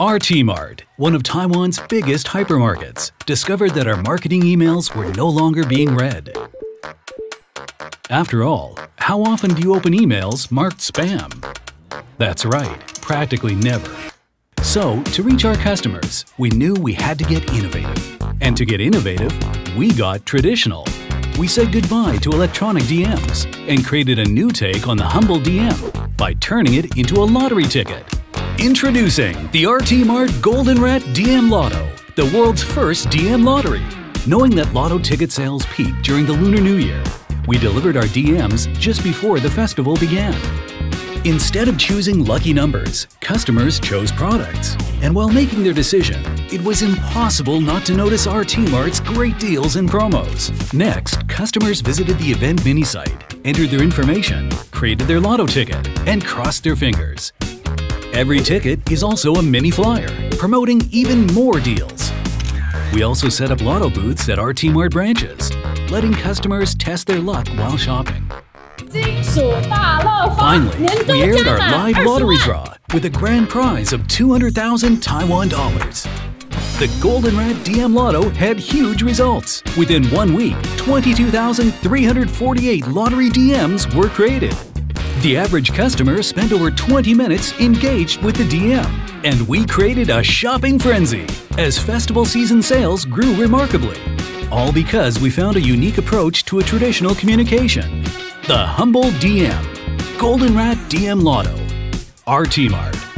RT Mart, one of Taiwan's biggest hypermarkets, discovered that our marketing emails were no longer being read. After all, how often do you open emails marked spam? That's right, practically never. So, to reach our customers, we knew we had to get innovative. And to get innovative, we got traditional. We said goodbye to electronic DMs and created a new take on the humble DM by turning it into a lottery ticket. Introducing the RT Mart Golden Rat DM Lotto, the world's first DM lottery. Knowing that lotto ticket sales peaked during the Lunar New Year, we delivered our DMs just before the festival began. Instead of choosing lucky numbers, customers chose products. And while making their decision, it was impossible not to notice RT Mart's great deals and promos. Next, customers visited the event mini site, entered their information, created their lotto ticket, and crossed their fingers. Every ticket is also a mini flyer, promoting even more deals. We also set up lotto booths at RT Mart branches, letting customers test their luck while shopping. Finally, we aired our live lottery draw with a grand prize of 200,000 Taiwan dollars. The Golden Rat DM Lotto had huge results. Within one week, 22,348 lottery DMs were created. The average customer spent over 20 minutes engaged with the DM, and we created a shopping frenzy as festival season sales grew remarkably. All because we found a unique approach to a traditional communication. The Humble DM. Golden Rat DM Lotto. RT Mart.